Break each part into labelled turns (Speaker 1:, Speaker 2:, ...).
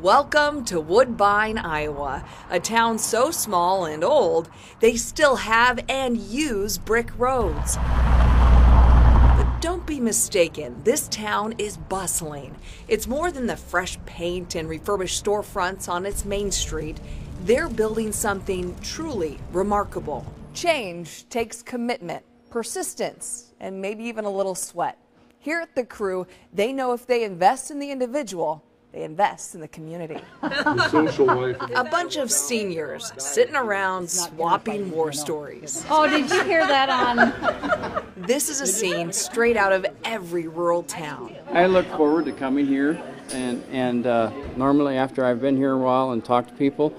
Speaker 1: Welcome to Woodbine, Iowa, a town so small and old they still have and use brick roads. But don't be mistaken, this town is bustling. It's more than the fresh paint and refurbished storefronts on its main street. They're building something truly remarkable. Change takes commitment, persistence, and maybe even a little sweat. Here at the crew, they know if they invest in the individual, they invest in the community.
Speaker 2: The social life.
Speaker 1: A bunch of seniors sitting around swapping war stories.
Speaker 3: Oh, did you hear that on?
Speaker 1: This is a scene straight out of every rural town.
Speaker 4: I look forward to coming here, and and uh, normally after I've been here a while and talked to people,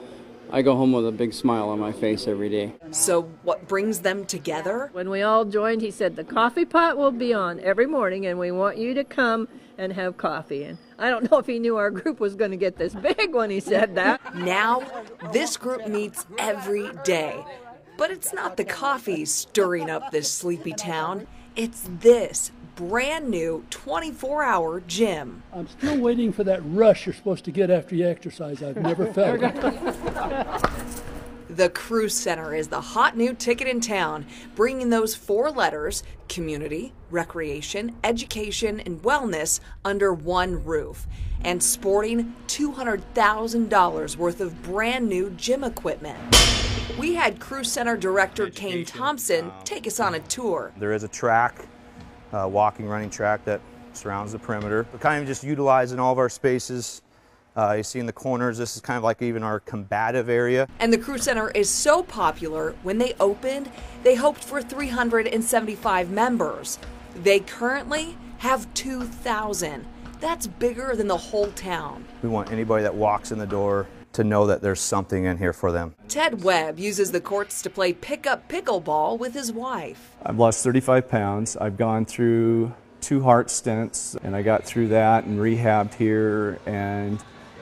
Speaker 4: I go home with a big smile on my face every day.
Speaker 1: So, what brings them together?
Speaker 5: When we all joined, he said, The coffee pot will be on every morning, and we want you to come and have coffee. And I don't know if he knew our group was going to get this big when he said that.
Speaker 1: Now, this group meets every day. But it's not the coffee stirring up this sleepy town, it's this brand new 24 hour gym.
Speaker 6: I'm still waiting for that rush you're supposed to get after you exercise. I've never felt it.
Speaker 1: The Crew Center is the hot new ticket in town, bringing those four letters community, recreation, education, and wellness under one roof, and sporting $200,000 worth of brand new gym equipment. We had Crew Center Director Kane Thompson take us on a tour.
Speaker 7: There is a track, uh, walking, running track that surrounds the perimeter. We're kind of just utilizing all of our spaces. Uh, you see in the corners, this is kind of like even our combative area.
Speaker 1: And the crew Center is so popular, when they opened, they hoped for 375 members. They currently have 2,000. That's bigger than the whole town.
Speaker 7: We want anybody that walks in the door to know that there's something in here for them.
Speaker 1: Ted Webb uses the courts to play pickup pickleball with his wife.
Speaker 8: I've lost 35 pounds. I've gone through two heart stents, and I got through that and rehabbed here. And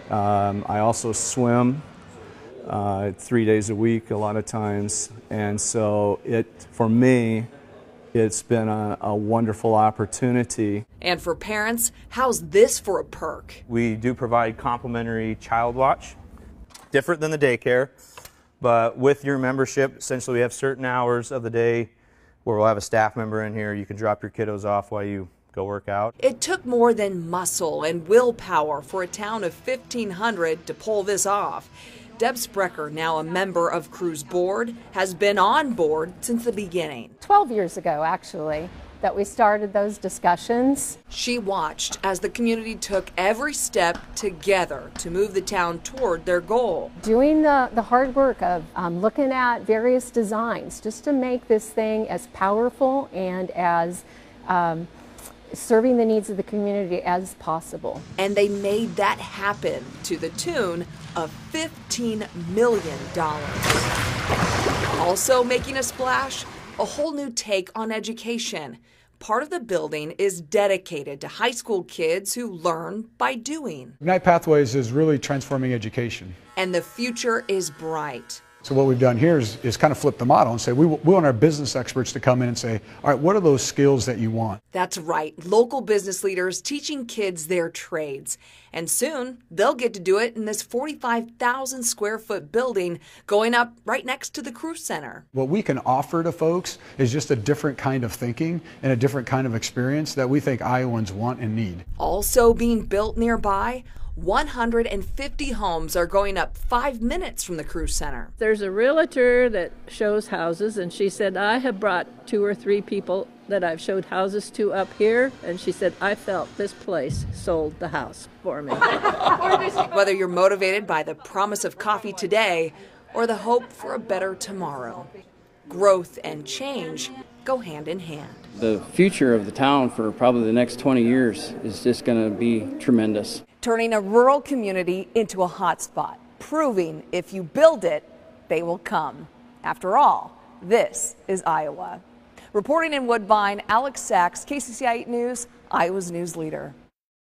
Speaker 8: um, I also swim uh, three days a week, a lot of times. And so it, for me, it's been a, a wonderful opportunity.
Speaker 1: And for parents, how's this for a perk?
Speaker 7: We do provide complimentary child watch, different than the daycare, but with your membership, essentially we have certain hours of the day where we'll have a staff member in here. You can drop your kiddos off while you go work out.
Speaker 1: It took more than muscle and willpower for a town of 1,500 to pull this off. Deb Sprecher, now a member of Cruise Board, has been on board since the beginning.
Speaker 3: 12 years ago, actually, that we started those discussions.
Speaker 1: She watched as the community took every step together to move the town toward their goal.
Speaker 3: Doing the, the hard work of um, looking at various designs just to make this thing as powerful and as um, serving the needs of the community as possible.
Speaker 1: And they made that happen to the tune of $15 million. Also making a splash, a whole new take on education. Part of the building is dedicated to high school kids who learn by doing.
Speaker 9: Ignite Pathways is really transforming education.
Speaker 1: And the future is bright.
Speaker 9: So what we've done here is, is kind of flip the model and say we, we want our business experts to come in and say, all right, what are those skills that you want?
Speaker 1: That's right, local business leaders teaching kids their trades. And soon they'll get to do it in this 45,000 square foot building going up right next to the Crew Center.
Speaker 9: What we can offer to folks is just a different kind of thinking and a different kind of experience that we think Iowans want and need.
Speaker 1: Also being built nearby, 150 homes are going up five minutes from the Crew Center.
Speaker 5: There's a realtor that shows houses, and she said, I have brought two or three people that I've showed houses to up here, and she said, I felt this place sold the house for me.
Speaker 1: Whether you're motivated by the promise of coffee today or the hope for a better tomorrow, growth and change go hand in hand.
Speaker 4: The future of the town for probably the next 20 years is just going to be tremendous.
Speaker 1: Turning a rural community into a hotspot, proving if you build it, they will come. After all, this is Iowa. Reporting in Woodbine, Alex Sachs, KCCI 8 News, Iowa's news leader.